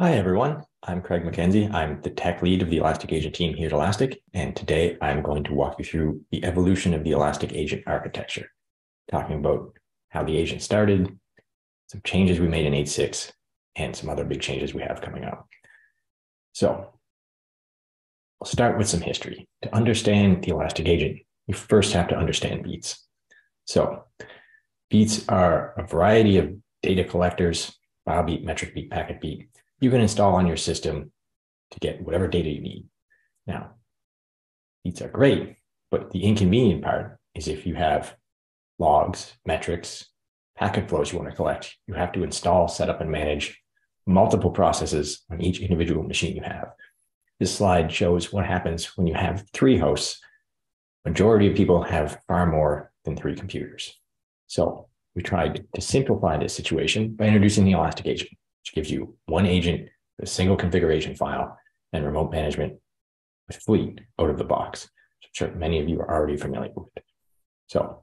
Hi, everyone. I'm Craig MacKenzie. I'm the tech lead of the Elastic Agent team here at Elastic. And today I'm going to walk you through the evolution of the Elastic Agent architecture, talking about how the agent started, some changes we made in 8.6, and some other big changes we have coming up. So I'll start with some history. To understand the Elastic Agent, you first have to understand beats. So beats are a variety of data collectors, file beat, metric beat, packet beat, you can install on your system to get whatever data you need. Now, beats are great, but the inconvenient part is if you have logs, metrics, packet flows you want to collect, you have to install, set up, and manage multiple processes on each individual machine you have. This slide shows what happens when you have three hosts. Majority of people have far more than three computers. So we tried to simplify this situation by introducing the Elastic Agent which gives you one agent, a single configuration file, and remote management with Fleet out of the box. I'm sure many of you are already familiar with. It. So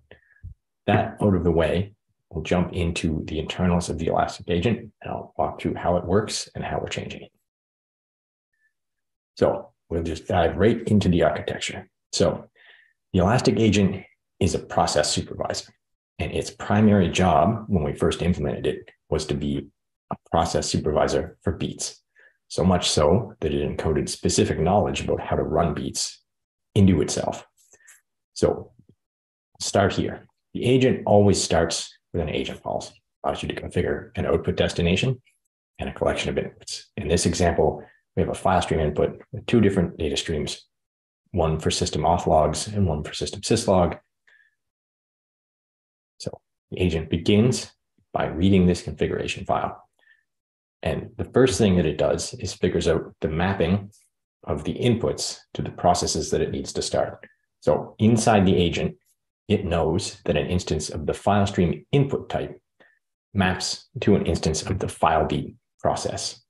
that out of the way, we'll jump into the internals of the Elastic Agent, and I'll walk through how it works and how we're changing it. So we'll just dive right into the architecture. So the Elastic Agent is a process supervisor, and its primary job when we first implemented it was to be a process supervisor for beats. So much so that it encoded specific knowledge about how to run beats into itself. So start here. The agent always starts with an agent policy. Allows you to configure an output destination and a collection of inputs. In this example, we have a file stream input with two different data streams, one for system auth logs and one for system syslog. So the agent begins by reading this configuration file. And the first thing that it does is figures out the mapping of the inputs to the processes that it needs to start. So inside the agent, it knows that an instance of the file stream input type maps to an instance of the file beat process.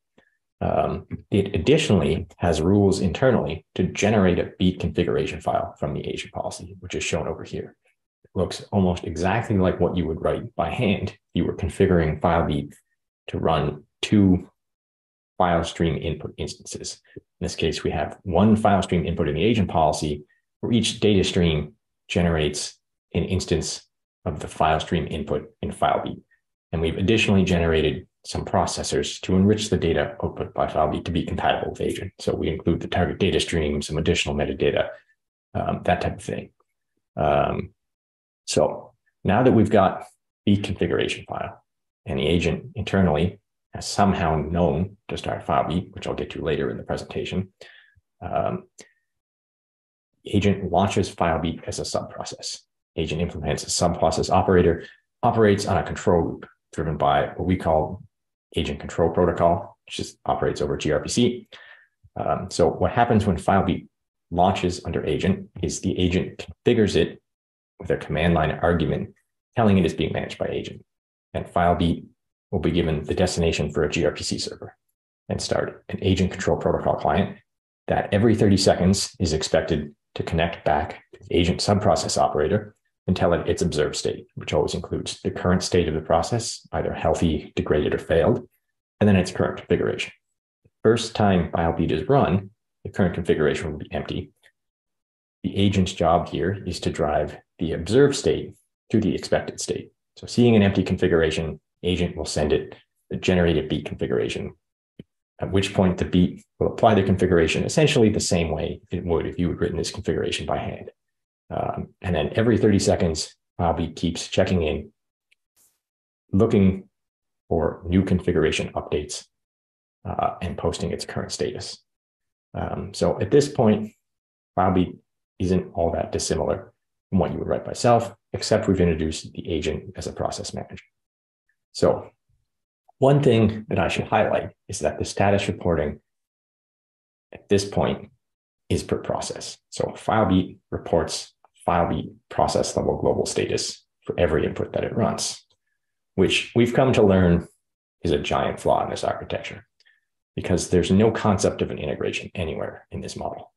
Um, it additionally has rules internally to generate a beat configuration file from the agent policy, which is shown over here. It looks almost exactly like what you would write by hand if you were configuring file beat to run two file stream input instances. In this case, we have one file stream input in the agent policy where each data stream generates an instance of the file stream input in FileBeat. And we've additionally generated some processors to enrich the data output by FileBeat to be compatible with agent. So we include the target data stream, some additional metadata, um, that type of thing. Um, so now that we've got the configuration file and the agent internally has somehow known to start FileBeat, which I'll get to later in the presentation. Um, agent launches FileBeat as a subprocess. Agent implements a subprocess operator, operates on a control loop driven by what we call agent control protocol, which just operates over gRPC. Um, so what happens when FileBeat launches under agent is the agent configures it with a command line argument telling it is being managed by agent. And FileBeat will be given the destination for a gRPC server and start an agent control protocol client that every 30 seconds is expected to connect back to the agent subprocess operator and tell it its observed state, which always includes the current state of the process, either healthy, degraded, or failed, and then its current configuration. First time FileBeat is run, the current configuration will be empty. The agent's job here is to drive the observed state to the expected state. So seeing an empty configuration agent will send it the generated beat configuration, at which point the beat will apply the configuration essentially the same way it would if you had written this configuration by hand. Um, and then every 30 seconds, FileBeat keeps checking in, looking for new configuration updates uh, and posting its current status. Um, so at this point, FileBeat isn't all that dissimilar from what you would write by self, except we've introduced the agent as a process manager. So one thing that I should highlight is that the status reporting at this point is per process. So FileBeat reports FileBeat process level global status for every input that it runs, which we've come to learn is a giant flaw in this architecture because there's no concept of an integration anywhere in this model.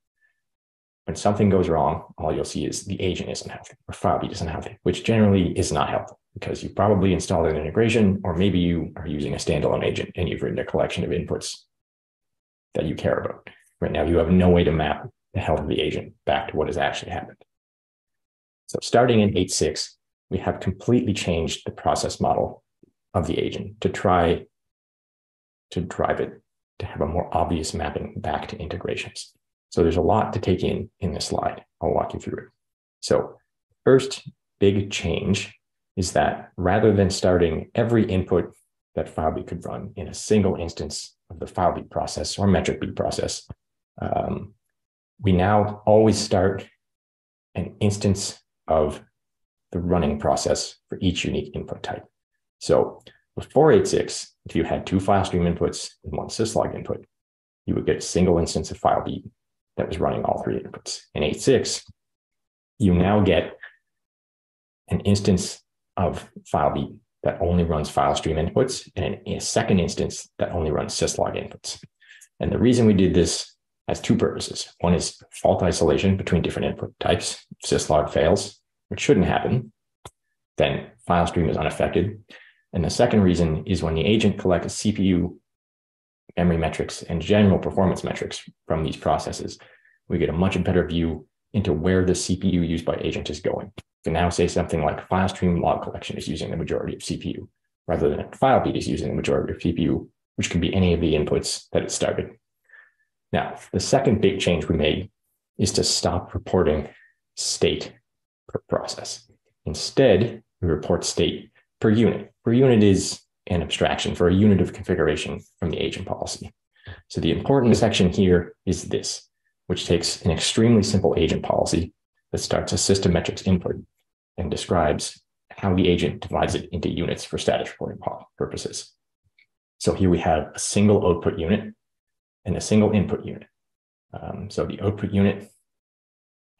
When something goes wrong, all you'll see is the agent isn't healthy or FileBeat isn't healthy, which generally is not helpful because you probably installed an integration, or maybe you are using a standalone agent and you've written a collection of inputs that you care about. Right now, you have no way to map the health of the agent back to what has actually happened. So starting in 8.6, we have completely changed the process model of the agent to try to drive it to have a more obvious mapping back to integrations. So there's a lot to take in in this slide. I'll walk you through it. So first big change is that rather than starting every input that FileBeat could run in a single instance of the FileBeat process or metric beat process, um, we now always start an instance of the running process for each unique input type. So before 8.6, if you had two file stream inputs and one syslog input, you would get a single instance of FileBeat that was running all three inputs. In 8.6, you now get an instance of FileBeat that only runs file stream inputs and a second instance that only runs syslog inputs. And the reason we did this has two purposes. One is fault isolation between different input types. Syslog fails, which shouldn't happen, then file stream is unaffected. And the second reason is when the agent collects CPU memory metrics and general performance metrics from these processes, we get a much better view into where the CPU used by agent is going. We can now say something like file stream log collection is using the majority of CPU, rather than FileBeat is using the majority of CPU, which can be any of the inputs that it started. Now, the second big change we made is to stop reporting state per process. Instead, we report state per unit. Per unit is an abstraction for a unit of configuration from the agent policy. So the important section here is this, which takes an extremely simple agent policy that starts a system metrics input and describes how the agent divides it into units for status reporting purposes. So here we have a single output unit and a single input unit. Um, so the output unit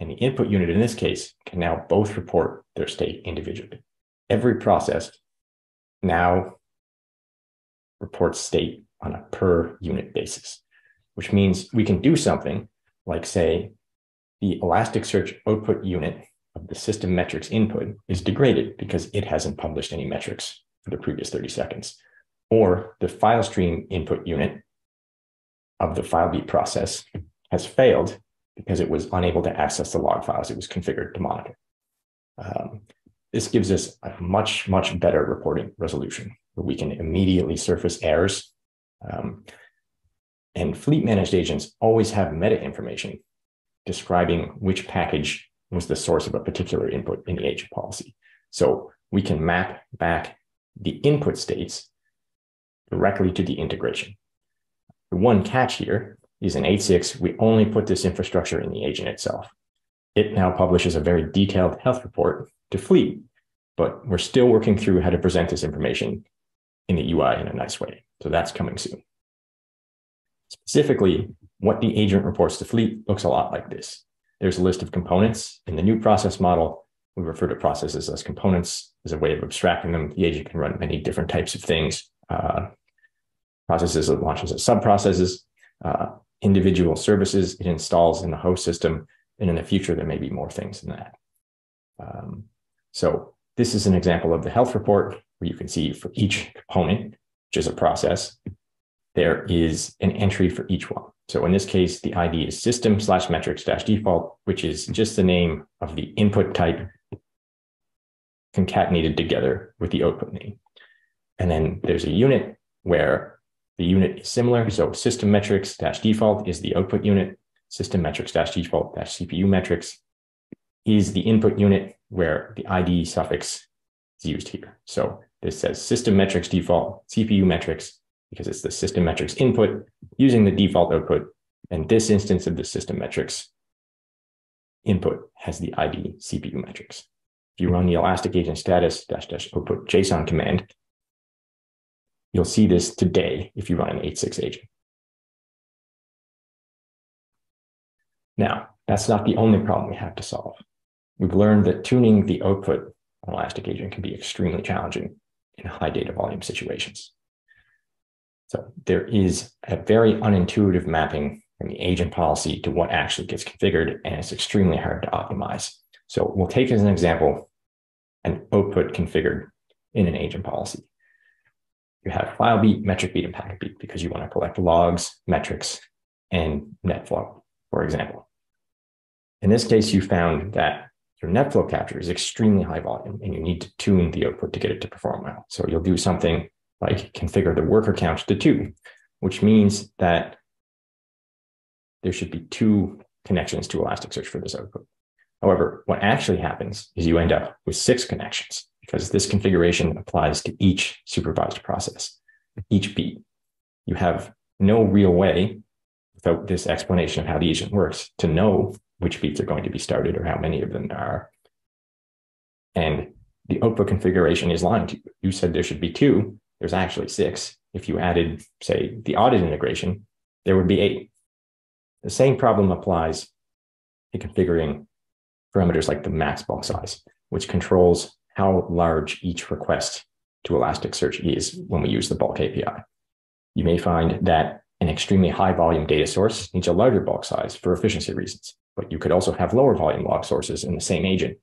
and the input unit in this case can now both report their state individually. Every process now reports state on a per unit basis, which means we can do something like say the Elasticsearch output unit of the system metrics input is degraded because it hasn't published any metrics for the previous 30 seconds. Or the file stream input unit of the FileBeat process has failed because it was unable to access the log files it was configured to monitor. Um, this gives us a much, much better reporting resolution where we can immediately surface errors. Um, and fleet managed agents always have meta information describing which package was the source of a particular input in the agent policy. So we can map back the input states directly to the integration. The one catch here is in 8.6, we only put this infrastructure in the agent itself. It now publishes a very detailed health report to Fleet, but we're still working through how to present this information in the UI in a nice way. So that's coming soon. Specifically, what the agent reports to Fleet looks a lot like this. There's a list of components. In the new process model, we refer to processes as components as a way of abstracting them. The agent can run many different types of things. Uh, processes it launches as sub-processes. Uh, individual services it installs in the host system. And in the future, there may be more things than that. Um, so this is an example of the health report where you can see for each component, which is a process, there is an entry for each one. So in this case, the ID is system slash metrics dash default, which is just the name of the input type concatenated together with the output name. And then there's a unit where the unit is similar. So system metrics dash default is the output unit. System metrics dash default dash CPU metrics is the input unit where the ID suffix is used here. So this says system metrics default CPU metrics because it's the system metrics input using the default output. And this instance of the system metrics input has the ID CPU metrics. If you run the Elastic Agent status dash dash output JSON command, You'll see this today if you run an 8.6 agent. Now, that's not the only problem we have to solve. We've learned that tuning the output on Elastic Agent can be extremely challenging in high data volume situations. So there is a very unintuitive mapping from the agent policy to what actually gets configured, and it's extremely hard to optimize. So we'll take as an example an output configured in an agent policy you have file beat, metric beat, and packet beat because you want to collect logs, metrics, and NetFlow, for example. In this case, you found that your NetFlow capture is extremely high volume and you need to tune the output to get it to perform well. So you'll do something like configure the worker count to two, which means that there should be two connections to Elasticsearch for this output. However, what actually happens is you end up with six connections because this configuration applies to each supervised process, each beat. You have no real way without this explanation of how the agent works to know which beats are going to be started or how many of them there are. And the output configuration is lying to you. You said there should be two. There's actually six. If you added, say, the audit integration, there would be eight. The same problem applies to configuring parameters like the max bulk size, which controls how large each request to Elasticsearch is when we use the bulk API. You may find that an extremely high volume data source needs a larger bulk size for efficiency reasons, but you could also have lower volume log sources in the same agent,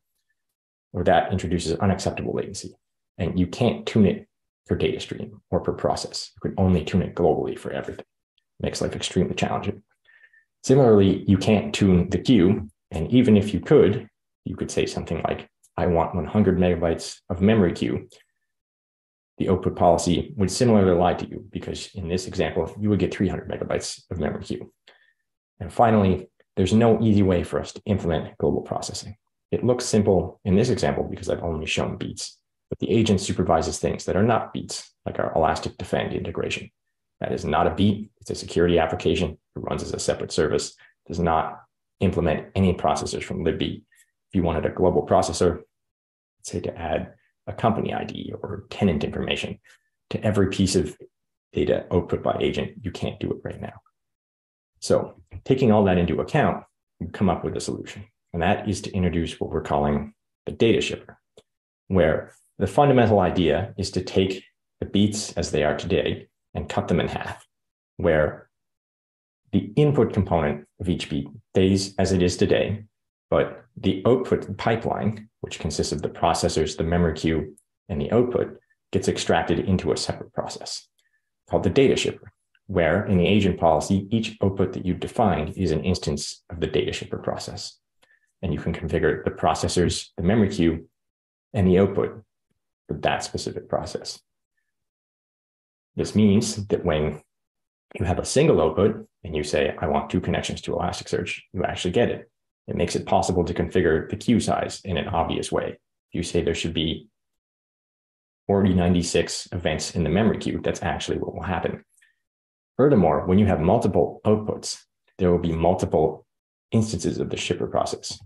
or that introduces unacceptable latency. And you can't tune it for data stream or per process. You can only tune it globally for everything. It makes life extremely challenging. Similarly, you can't tune the queue. And even if you could, you could say something like, I want 100 megabytes of memory queue. The output policy would similarly lie to you because in this example, you would get 300 megabytes of memory queue. And finally, there's no easy way for us to implement global processing. It looks simple in this example because I've only shown beats, but the agent supervises things that are not beats, like our Elastic Defend integration. That is not a beat. It's a security application. It runs as a separate service, does not implement any processors from libbeat. If you wanted a global processor, say to add a company ID or tenant information to every piece of data output by agent, you can't do it right now. So taking all that into account, you come up with a solution. And that is to introduce what we're calling the data shipper, where the fundamental idea is to take the beats as they are today and cut them in half, where the input component of each beat stays as it is today, but the output pipeline, which consists of the processors, the memory queue, and the output, gets extracted into a separate process called the data shipper, where in the agent policy, each output that you defined is an instance of the data shipper process. And you can configure the processors, the memory queue, and the output for that specific process. This means that when you have a single output and you say, I want two connections to Elasticsearch, you actually get it. It makes it possible to configure the queue size in an obvious way. You say there should be 4096 events in the memory queue, that's actually what will happen. Furthermore, when you have multiple outputs, there will be multiple instances of the shipper process.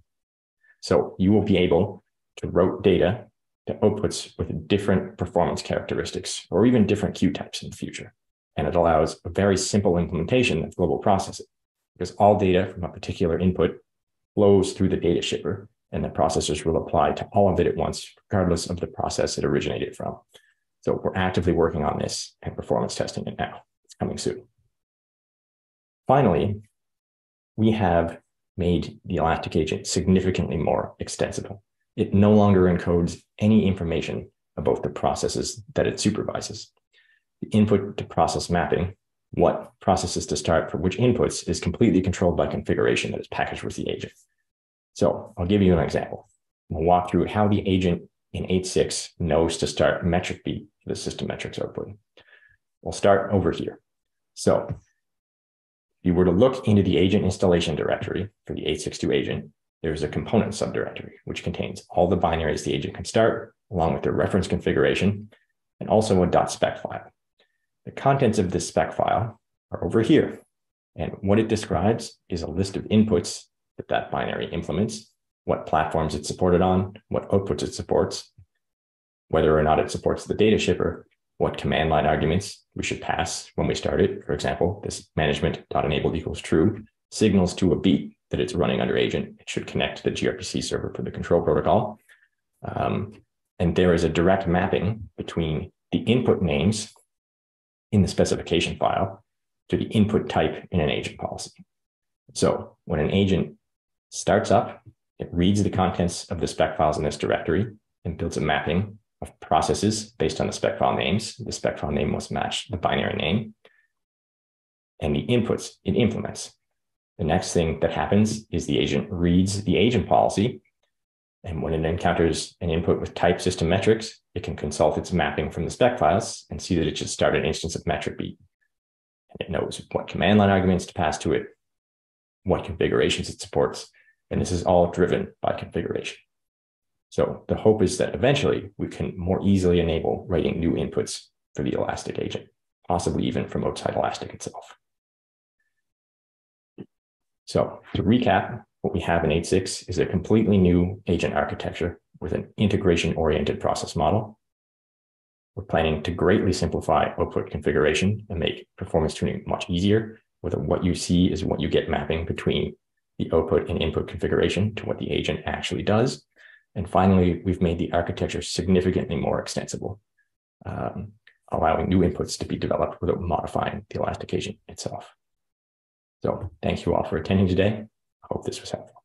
So you will be able to route data to outputs with different performance characteristics or even different queue types in the future. And it allows a very simple implementation of global processing because all data from a particular input flows through the data shipper and the processors will apply to all of it at once, regardless of the process it originated from. So we're actively working on this and performance testing it now. Coming soon. Finally, we have made the Elastic Agent significantly more extensible it no longer encodes any information about the processes that it supervises. The input to process mapping, what processes to start for which inputs, is completely controlled by configuration that is packaged with the agent. So I'll give you an example. We'll walk through how the agent in 8.6 knows to start metric beat for the system metrics output. We'll start over here. So if you were to look into the agent installation directory for the 862 agent, there's a component subdirectory, which contains all the binaries the agent can start, along with their reference configuration, and also a .spec file. The contents of this spec file are over here. And what it describes is a list of inputs that that binary implements, what platforms it's supported on, what outputs it supports, whether or not it supports the data shipper, what command line arguments we should pass when we start it. For example, this management.enabled equals true signals to a beat that it's running under agent. It should connect to the gRPC server for the control protocol. Um, and there is a direct mapping between the input names in the specification file to the input type in an agent policy. So when an agent starts up, it reads the contents of the spec files in this directory and builds a mapping of processes based on the spec file names. The spec file name must match the binary name. and the inputs it implements. The next thing that happens is the agent reads the agent policy. And when it encounters an input with type system metrics, it can consult its mapping from the spec files and see that it should start an instance of metric beat. And it knows what command line arguments to pass to it, what configurations it supports. And this is all driven by configuration. So the hope is that eventually we can more easily enable writing new inputs for the Elastic agent, possibly even from outside Elastic itself. So to recap, what we have in 8.6 is a completely new agent architecture with an integration-oriented process model. We're planning to greatly simplify output configuration and make performance tuning much easier, whether what you see is what you get mapping between the output and input configuration to what the agent actually does. And finally, we've made the architecture significantly more extensible, um, allowing new inputs to be developed without modifying the Elastic agent itself. So thank you all for attending today. I hope this was helpful.